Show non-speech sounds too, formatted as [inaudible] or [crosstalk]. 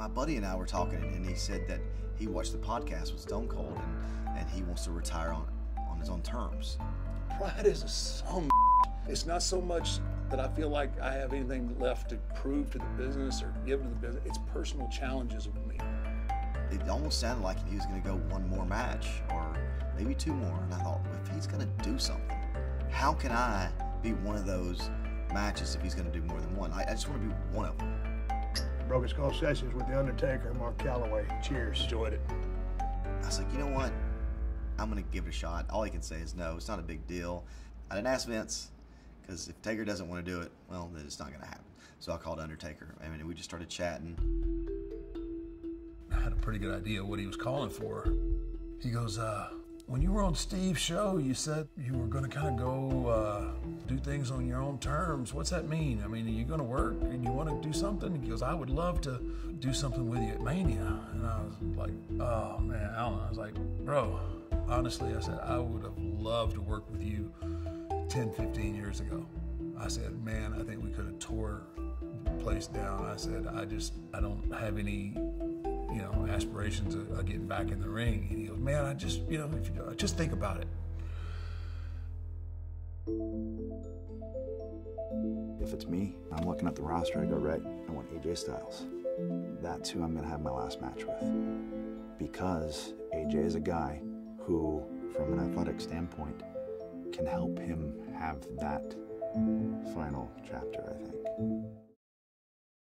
my buddy and I were talking, and he said that he watched the podcast with Stone Cold, and, and he wants to retire on on his own terms. Pride is a some. [laughs] It's not so much that I feel like I have anything left to prove to the business or give to the business. It's personal challenges with me. It almost sounded like he was going to go one more match or maybe two more, and I thought, if he's going to do something, how can I be one of those matches if he's going to do more than one? I, I just want to be one of them. Broken Skull Sessions with The Undertaker and Mark Calaway. Cheers. Enjoyed it. I was like, you know what? I'm going to give it a shot. All he can say is no. It's not a big deal. I didn't ask Vince because if Taker doesn't want to do it, well, then it's not going to happen. So I called Undertaker. I mean, we just started chatting. I had a pretty good idea what he was calling for. He goes, uh, when you were on Steve's show, you said you were going to kind of go uh, do things on your own terms. What's that mean? I mean, are you going to work and you want to do something? He goes, I would love to do something with you at Mania. And I was like, oh man, Alan. I was like, bro, honestly, I said, I would have loved to work with you 10, 15 years ago. I said, man, I think we could have tore the place down. I said, I just, I don't have any you know, aspirations of, of, getting back in the ring. And he goes, man, I just, you know, if you just think about it. If it's me, I'm looking at the roster. I go, right, I want AJ Styles. That's who I'm going to have my last match with. Because AJ is a guy who, from an athletic standpoint, can help him have that final chapter, I think.